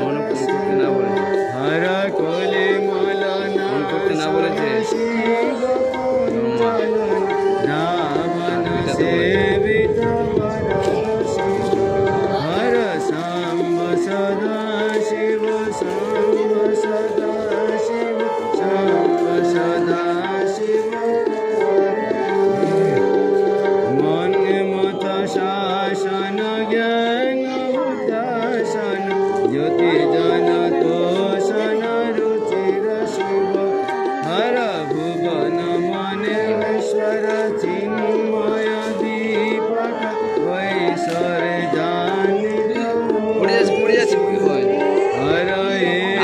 মনোপরিচিতি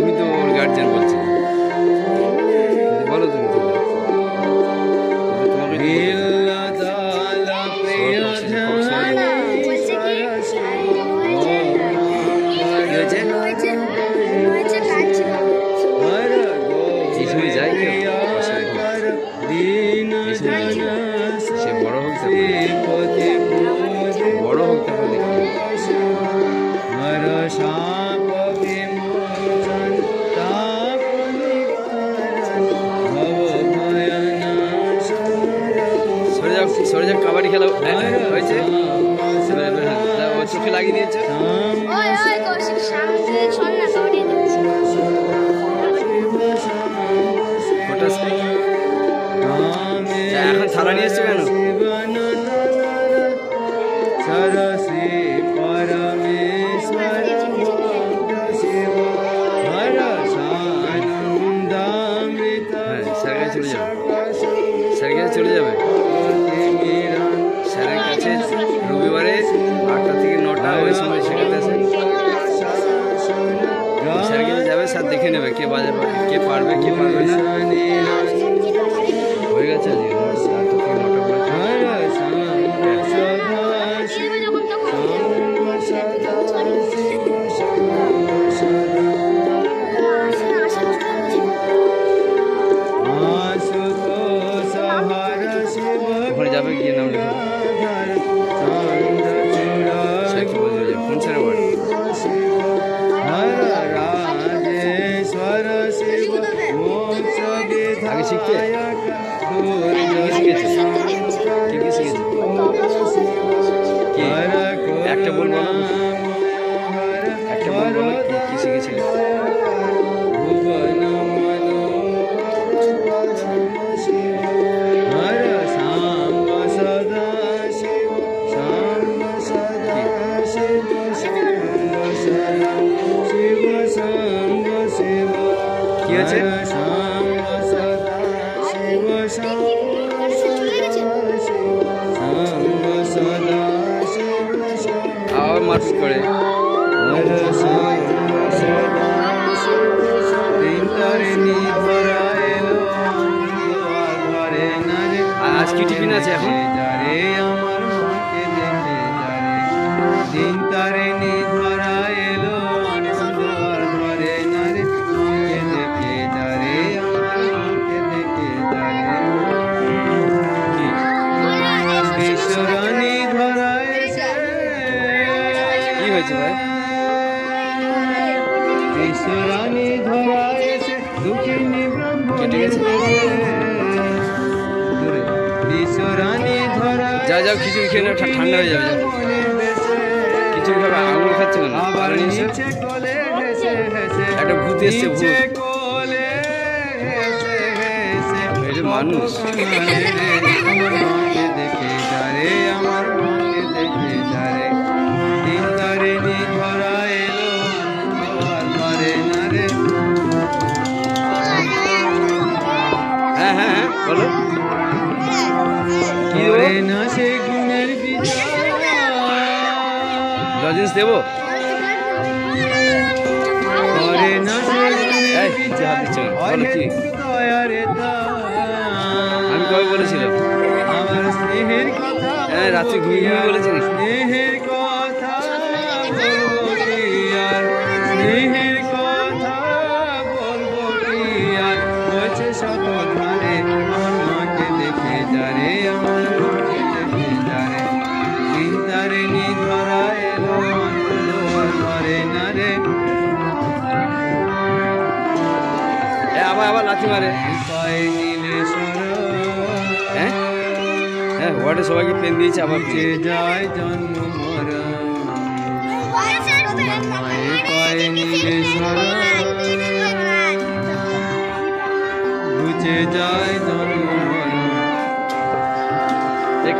তুমি তো ওর গার্জেন বলছো লাগিয়ে দিয়েছে બાર મેં કે બાર મેં হয়ে গেছে আজকে তোকে মোটামুটি ওখানে যাবে গিয়ে নাম লিখবে সাকিব ফোন ছেড়ে শিখেছে কি কি কি একটা বল বলো একটা বল বলো কি কি শিখেছিলে ভুবন হর না রে আর আজ কি টিফিন আছে এখন? দিন তারিণী আবার আরে নিচে নিচে কোলে হেসে হেসে একটা ভূত এসছে, ভূত। নিচে কোলে হেসে হেসে এটা মানুষ। আমার মাকে দেখে যারে আমার মাকে দেখে যারে দিন তারিণী ধরা এলো আর ধরে না রে হ্যাঁ হ্যাঁ হ্যাঁ বলো কি দেবো ধরে না সে গুণের বিচার লজেন্স দেবো তুই হাত বলো কি? আমি কবে বলেছিলাম? আমার হ্যাঁ, রাত্রে ঘুমিয়ে ঘুমিয়ে বলেছি স্নেহের আবার লাথি মারে। হ্যাঁ? হ্যাঁ ওয়ার্ডে সবাইকে পেন দিয়েছে আবার যে যায় জন্ম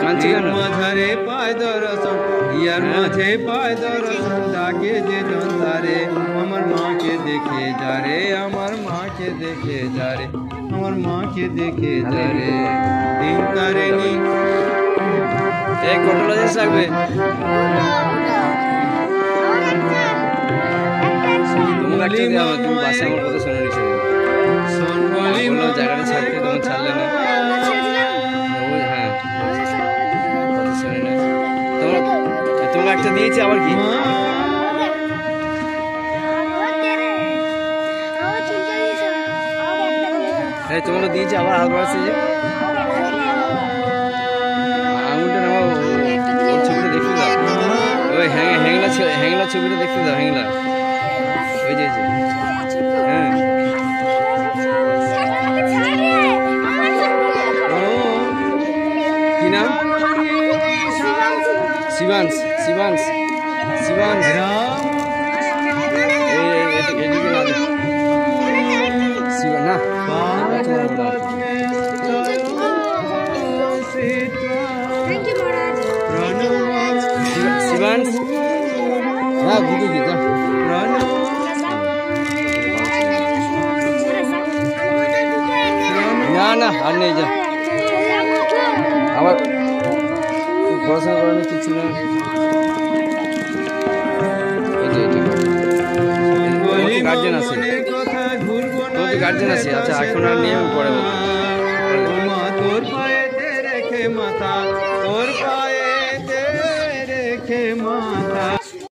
কাঁদছি মাঝারে পায় দর্শন ইয়ার মাঝে পায় দর্শন ডাকে যে জন্তারে আমার মাকে দেখে যারে আমার মাকে দেখে যারে আমার মাকে দেখে যারে দিন তারে নি। এই শোন বলি বললাম জায়গাটা ছাড়তে, তখন ছাড়লে না। হ্যাঁ কথা শোনে না তোমার একটা দিয়েছি, আবার কি? হ্যাঁ তোমরা দিয়েছি, আবার হাত আছে যে। আঙুলটা নামাও ছবিটা দেখতে দাও। ওই হ্যাংলা ছবিটা দেখতে দাও, হ্যাংলা। शिवांश शिवांश शिवांश ना हार नहीं जा পড়াশোনা করানো কিছু না। গার্জেন আছে? গার্জেন আছে? আচ্ছা এখন আর নিয়ে পড়ে তোর পায়েতে রেখে মাথা তোর পা